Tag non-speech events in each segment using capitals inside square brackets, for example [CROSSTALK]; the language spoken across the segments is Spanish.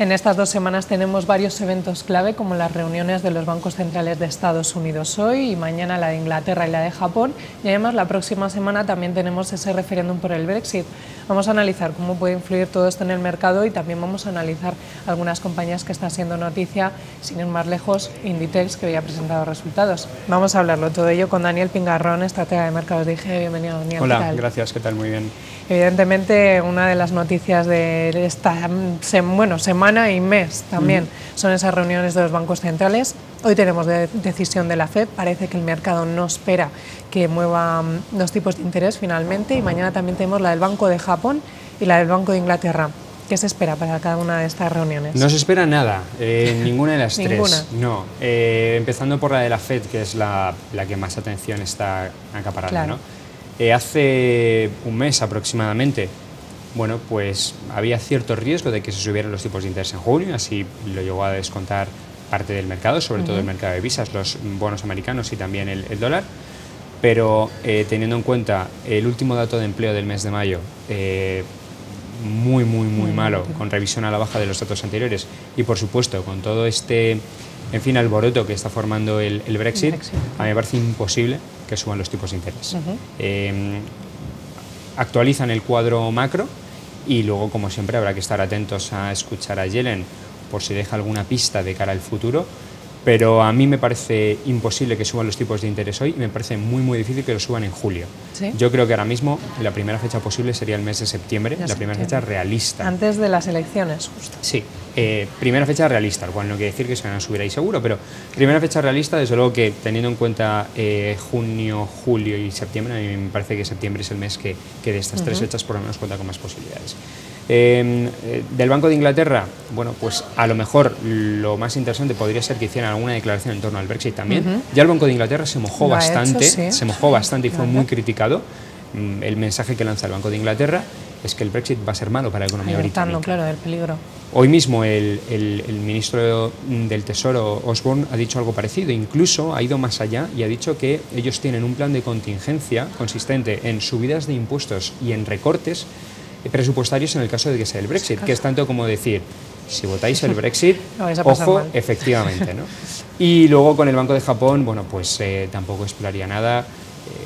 En estas dos semanas tenemos varios eventos clave, como las reuniones de los bancos centrales de Estados Unidos hoy y mañana la de Inglaterra y la de Japón. Y además la próxima semana también tenemos ese referéndum por el Brexit. Vamos a analizar cómo puede influir todo esto en el mercado y también vamos a analizar algunas compañías que están siendo noticia, sin ir más lejos, Inditex, que hoy ha presentado resultados. Vamos a hablarlo todo ello con Daniel Pingarrón, estratega de mercados de IG. Bienvenido, Daniel. Hola, gracias, ¿qué tal? Muy bien. Evidentemente, una de las noticias de esta bueno, semana y mes también son esas reuniones de los bancos centrales. Hoy tenemos decisión de la FED, parece que el mercado no espera que muevan los tipos de interés finalmente y mañana también tenemos la del Banco de Japón y la del Banco de Inglaterra. ¿Qué se espera para cada una de estas reuniones? No se espera nada, eh, [LAUGHS] ninguna de las tres. No, eh, empezando por la de la FED, que es la, que más atención está acaparando. ¿no? Eh, hace un mes aproximadamente, bueno, pues había cierto riesgo de que se subieran los tipos de interés en junio, así lo llegó a descontar parte del mercado, sobre todo el mercado de visas, los bonos americanos y también el, dólar. Pero eh, teniendo en cuenta el último dato de empleo del mes de mayo, eh, muy, muy, muy malo, con revisión a la baja de los datos anteriores, y por supuesto con todo este, en fin, alboroto que está formando el, Brexit, a mí me parece imposible que suban los tipos de interés. Em, actualizan el cuadro macro y luego, como siempre, habrá que estar atentos a escuchar a Yellen por si deja alguna pista de cara al futuro pero a mí me parece imposible que suban los tipos de interés hoy y me parece muy muy difícil que lo suban en julio. Yo creo que ahora mismo la primera fecha posible sería el mes de septiembre, la primera fecha realista. Antes de las elecciones, justo. Sí, eh, primera fecha realista, lo cual no quiere decir que se van a subir ahí seguro, pero primera fecha realista, desde luego que teniendo en cuenta eh, junio, julio y septiembre, a mí me parece que septiembre es el mes que, que de estas tres fechas por lo menos cuenta con más posibilidades. Em, eh, del Banco de Inglaterra, bueno, pues a lo mejor lo más interesante podría ser que hicieran alguna declaración en torno al Brexit también. Ya el Banco de Inglaterra se mojó bastante, se mojó bastante y fue muy criticado. Mm, el mensaje que lanza el Banco de Inglaterra es que el Brexit va a ser malo para la economía británica. claro, del peligro. Hoy mismo el, ministro del Tesoro, Osborne, ha dicho algo parecido. Incluso ha ido más allá y ha dicho que ellos tienen un plan de contingencia consistente en subidas de impuestos y en recortes presupuestarios en el caso de que sea el Brexit, que es tanto como decir, si votáis el Brexit, [LAUGHS] ojo, efectivamente. ¿no? [LAUGHS] Y luego con el Banco de Japón, bueno, pues eh, tampoco esperaría nada.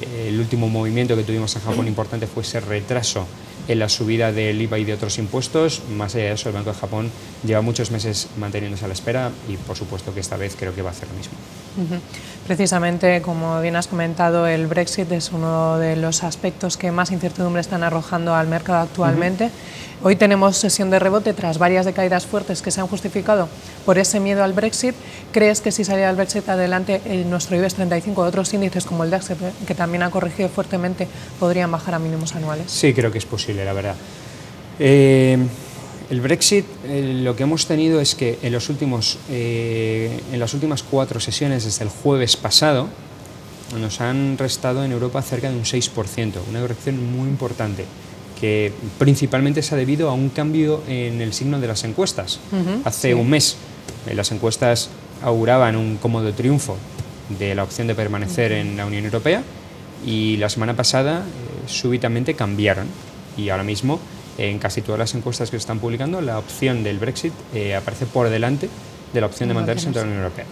Eh, el último movimiento que tuvimos en Japón importante fue ese retraso en la subida del IVA y de otros impuestos. Más allá de eso, el Banco de Japón lleva muchos meses manteniéndose a la espera y por supuesto que esta vez creo que va a hacer lo mismo. Precisamente, como bien has comentado, el Brexit es uno de los aspectos que más incertidumbre están arrojando al mercado actualmente. Hoy tenemos sesión de rebote tras varias decaídas fuertes que se han justificado por ese miedo al Brexit. ¿Crees que si saliera el Brexit adelante, en nuestro IBEX 35 o otros índices como el DAX, que también ha corregido fuertemente, podrían bajar a mínimos anuales? Sí, creo que es posible, la verdad. Eh, el Brexit, eh, lo que hemos tenido es que en, los últimos, eh, en las últimas cuatro sesiones, desde el jueves pasado, nos han restado en Europa cerca de un 6%, una corrección muy importante que principalmente se ha debido a un cambio en el signo de las encuestas. Hace un mes eh, las encuestas auguraban un cómodo triunfo de la opción de permanecer en la Unión Europea y la semana pasada súbitamente cambiaron y ahora mismo en casi todas las encuestas que se están publicando, la opción del Brexit eh, aparece por delante de la opción de mantenerse en la Unión Europea.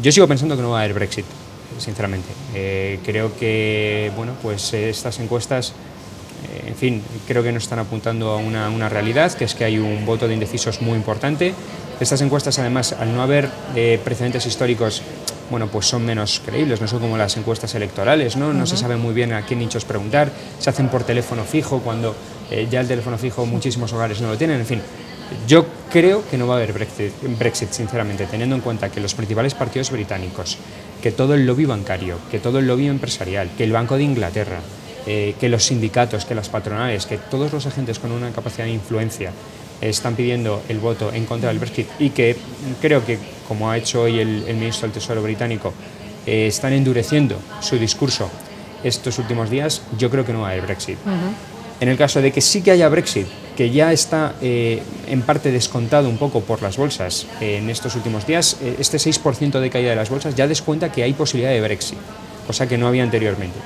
Yo sigo pensando que no va a haber Brexit, sinceramente. Eh, creo que bueno, pues estas encuestas, eh, en fin, creo que no están apuntando a una, una, realidad, que es que hay un voto de indecisos muy importante. Estas encuestas, además, al no haber precedentes históricos, bueno, pues son menos creíbles, no son como las encuestas electorales, ¿no? No se sabe muy bien a qué nichos preguntar, se hacen por teléfono fijo cuando eh, ya el teléfono fijo muchísimos hogares no lo tienen, en fin. Yo creo que no va a haber Brexit, Brexit, sinceramente, teniendo en cuenta que los principales partidos británicos, que todo el lobby bancario, que todo el lobby empresarial, que el Banco de Inglaterra, eh, que los sindicatos, que las patronales, que todos los agentes con una capacidad de influencia están pidiendo el voto en contra del Brexit y que creo que, como ha hecho hoy el, ministro del Tesoro británico, eh, están endureciendo su discurso estos últimos días, yo creo que no va a haber Brexit. En el caso de que sí que haya Brexit, que ya está eh, en parte descontado un poco por las bolsas eh, en estos últimos días, eh, este 6% de caída de las bolsas ya descuenta que hay posibilidad de Brexit, cosa que no había anteriormente.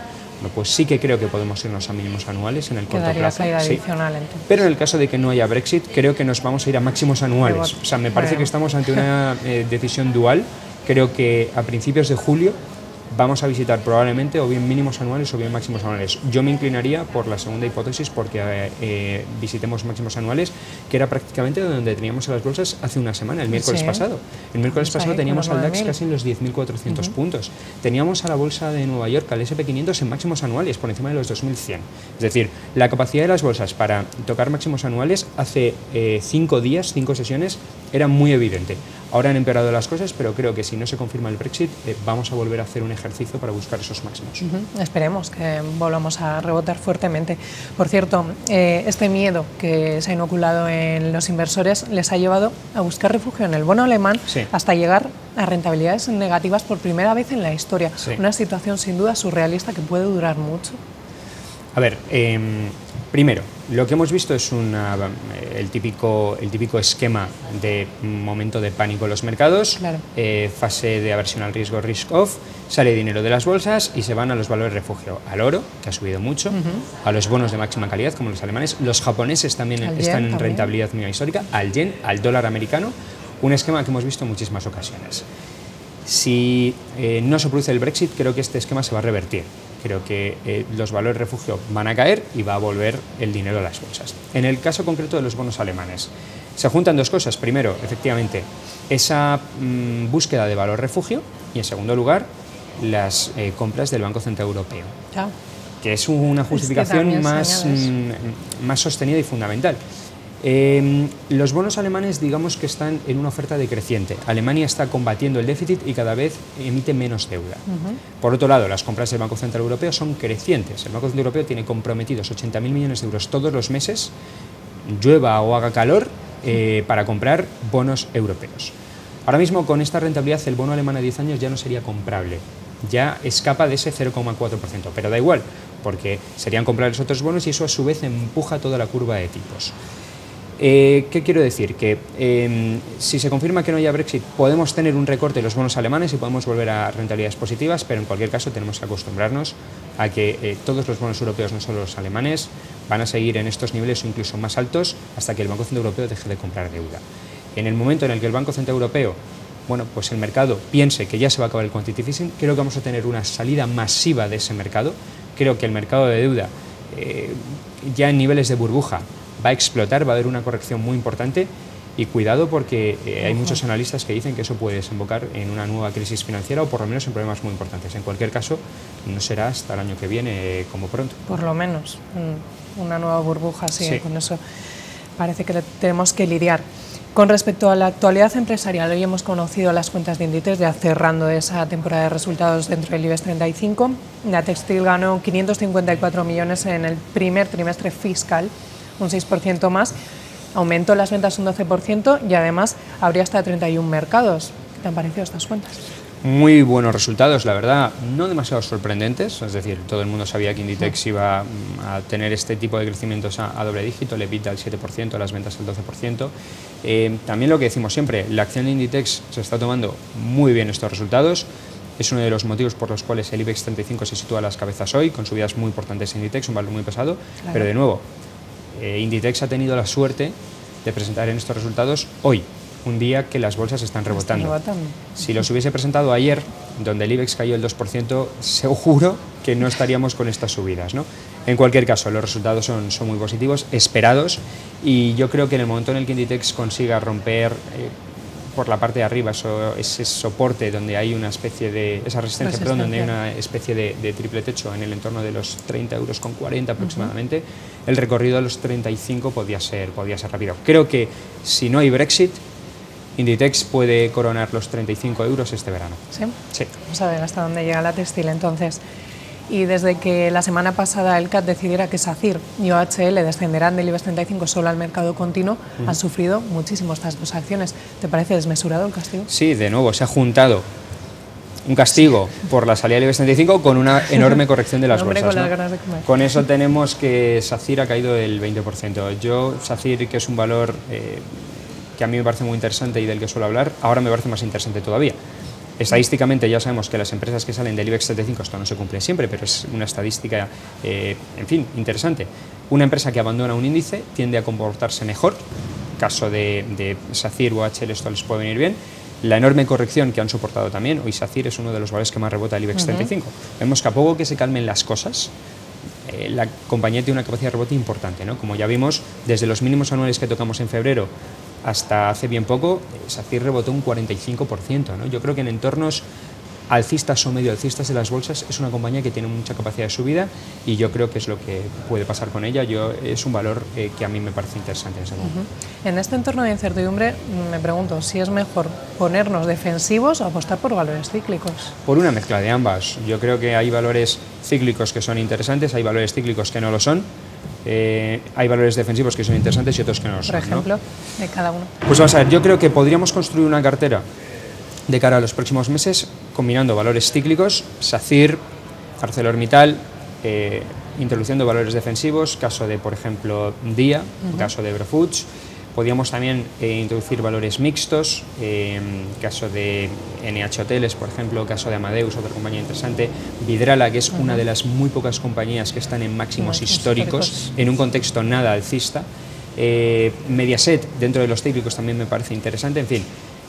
Pues sí que creo que podemos irnos a mínimos anuales en el corto plazo. sí. Pero en el caso de que no haya Brexit, creo que nos vamos a ir a máximos anuales. O sea, me parece que estamos ante una [LAUGHS] eh, decisión dual. Creo que a principios de julio vamos a visitar probablemente o bien mínimos anuales o bien máximos anuales. Yo me inclinaría por la segunda hipótesis porque eh, eh, visitemos máximos anuales, que era prácticamente donde teníamos a las bolsas hace una semana, el miércoles Sí. pasado. El miércoles pasado ahí, teníamos al DAX 9.000. casi en los 10.400 puntos. Teníamos a la bolsa de Nueva York, al SP500, en máximos anuales, por encima de los 2.100. Es decir, la capacidad de las bolsas para tocar máximos anuales hace eh, cinco días, cinco sesiones, era muy evidente. Ahora han empeorado las cosas, pero creo que si no se confirma el Brexit, eh, vamos a volver a hacer un ejercicio para buscar esos máximos. Esperemos que volvamos a rebotar fuertemente. Por cierto, eh, este miedo que se ha inoculado en los inversores les ha llevado a buscar refugio en el bono alemán Sí. hasta llegar a rentabilidades negativas por primera vez en la historia. Sí. Una situación sin duda surrealista que puede durar mucho. A ver, em, primero, lo que hemos visto es una, eh, el, típico, el típico esquema de momento de pánico en los mercados, Claro. eh, fase de aversión al riesgo, risk off, sale dinero de las bolsas y se van a los valores refugio, al oro, que ha subido mucho, a los bonos de máxima calidad, como los alemanes, los japoneses también yen están en también. rentabilidad mínima histórica, al yen, al dólar americano, un esquema que hemos visto en muchísimas ocasiones. Si eh, no se produce el Brexit, creo que este esquema se va a revertir. Creo que eh, los valores refugio van a caer y va a volver el dinero a las bolsas. En el caso concreto de los bonos alemanes, se juntan dos cosas. Primero, efectivamente, esa mm, búsqueda de valor refugio y, en segundo lugar, las eh, compras del Banco Central Europeo Ya. que es una justificación más, mm, más sostenida y fundamental. Eh, los bonos alemanes, digamos que están en una oferta decreciente. Alemania está combatiendo el déficit y cada vez emite menos deuda. Por otro lado, las compras del Banco Central Europeo son crecientes. El Banco Central Europeo tiene comprometidos 80.000 millones de euros todos los meses, llueva o haga calor, eh, para comprar bonos europeos. Ahora mismo, con esta rentabilidad, el bono alemán a 10 años ya no sería comprable. Ya escapa de ese 0,4%, pero da igual, porque serían comprables otros bonos y eso a su vez empuja toda la curva de tipos. Eh, ¿Qué quiero decir? Que eh, si se confirma que no haya Brexit, podemos tener un recorte de los bonos alemanes y podemos volver a rentabilidades positivas, pero en cualquier caso tenemos que acostumbrarnos a que eh, todos los bonos europeos, no solo los alemanes, van a seguir en estos niveles o incluso más altos hasta que el Banco Central Europeo deje de comprar deuda. En el momento en el que el Banco Central Europeo, bueno, pues el mercado piense que ya se va a acabar el quantitative easing, creo que vamos a tener una salida masiva de ese mercado. Creo que el mercado de deuda, eh, ya en niveles de burbuja, va a explotar, va a haber una corrección muy importante y cuidado porque eh, hay muchos analistas que dicen que eso puede desembocar en una nueva crisis financiera o por lo menos en problemas muy importantes. En cualquier caso, no será hasta el año que viene eh, como pronto. Por lo menos, una nueva burbuja, sí, Sí. con eso parece que tenemos que lidiar. Con respecto a la actualidad empresarial, hoy hemos conocido las cuentas de Inditex ya cerrando esa temporada de resultados dentro del IBEX 35. La textil ganó 554 millones en el primer trimestre fiscal, un 6% más. Aumentó las ventas un 12% y además abrió hasta 31 mercados. ¿Qué te han parecido estas cuentas? Muy buenos resultados, la verdad, no demasiado sorprendentes, es decir, todo el mundo sabía que Inditex iba a tener este tipo de crecimientos a, a doble dígito, el EBITDA al 7%, las ventas al 12%. Eh, también lo que decimos siempre, la acción de Inditex se está tomando muy bien estos resultados, es uno de los motivos por los cuales el IBEX 35 se sitúa a las cabezas hoy, con subidas muy importantes en Inditex, un valor muy pesado, Claro. pero de nuevo, eh, Inditex ha tenido la suerte de presentar en estos resultados hoy, un día que las bolsas están rebotando. rebotando. Si los hubiese presentado ayer, donde el IBEX cayó el 2%, seguro que no estaríamos con estas subidas. ¿no? En cualquier caso, los resultados son, son muy positivos, esperados, y yo creo que en el momento en el que Inditex consiga romper eh, por la parte de arriba eso- ese soporte donde hay una especie de, esa resistencia, perdón, donde hay Resistencia. una especie de, de triple techo en el entorno de los 30 euros con 40 aproximadamente, el recorrido a los 35 podía ser, podía ser rápido. Creo que si no hay Brexit, Inditex puede coronar los 35 euros este verano. ¿Sí? Sí. Vamos a ver hasta dónde llega la textil entonces. Y desde que la semana pasada el CAT decidiera que SACIR y OHL descenderán del IBEX 35 solo al mercado continuo, han sufrido muchísimo estas dos acciones. ¿Te parece desmesurado el castigo? Sí, de nuevo, se ha juntado un castigo por la salida del IBEX 35 con una [LAUGHS] enorme corrección de las bolsas. con las ¿no? ganas de. Con eso tenemos que SACIR ha caído del 20%. Yo, SACIR, que es un valor eh, que a mí me parece muy interesante y del que suelo hablar, ahora me parece más interesante todavía. Estadísticamente ya sabemos que las empresas que salen del IBEX 35, esto no se cumple siempre, pero es una estadística, eh, en fin, interesante. Una empresa que abandona un índice tiende a comportarse mejor, caso de, de SACIR o HL esto les puede venir bien, la enorme corrección que han soportado también, hoy SACIR es uno de los valores que más rebota el IBEX 35. Vemos que a poco que se calmen las cosas, eh, la compañía tiene una capacidad de rebote importante, ¿no? Como ya vimos, desde los mínimos anuales que tocamos en febrero hasta hace bien poco, eh, SACIR rebotó un 45%, ¿no? Yo creo que en entornos alcistas o medio alcistas de las bolsas, es una compañía que tiene mucha capacidad de subida y yo creo que es lo que puede pasar con ella. Yo, es un valor eh, que a mí me parece interesante en ese momento. En este entorno de incertidumbre, me pregunto si es mejor ponernos defensivos o apostar por valores cíclicos. Por una mezcla de ambas. Yo creo que hay valores cíclicos que son interesantes, hay valores cíclicos que no lo son. Eh, hay valores defensivos que son interesantes y otros que no lo son. Por ejemplo, de cada uno. Pues vamos a ver, yo creo que podríamos construir una cartera de cara a los próximos meses, combinando valores cíclicos, SACIR, ArcelorMittal, eh, introduciendo valores defensivos, caso de, por ejemplo, DIA, caso de Eurofoods. Podríamos también eh, introducir valores mixtos, eh, caso de NH Hoteles, por ejemplo, caso de Amadeus, otra compañía interesante, Vidrala, que es una de las muy pocas compañías que están en máximos históricos, en un contexto nada alcista. Mediaset, dentro de los cíclicos, también me parece interesante. En fin,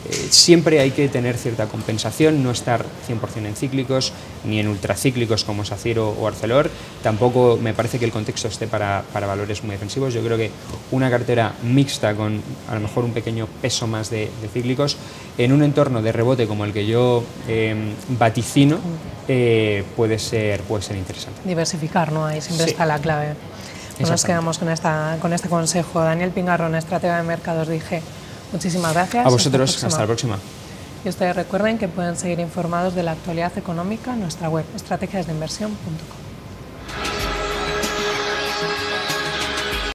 eh, siempre hay que tener cierta compensación, no estar 100% en cíclicos ni en ultracíclicos como Saciro o Arcelor. Tampoco me parece que el contexto esté para, valores muy defensivos. Yo creo que una cartera mixta con a lo mejor un pequeño peso más de, cíclicos en un entorno de rebote como el que yo em, vaticino eh, puede, ser, puede ser interesante. Diversificar, ¿no? Ahí siempre está la clave. Nos quedamos con, esta, con este consejo. Daniel Pingarrón, estratega de mercados, dije. Muchísimas gracias. A vosotros, hasta la próxima. Y ustedes recuerden que pueden seguir informados de la actualidad económica en nuestra web estrategiasdeinversión.com.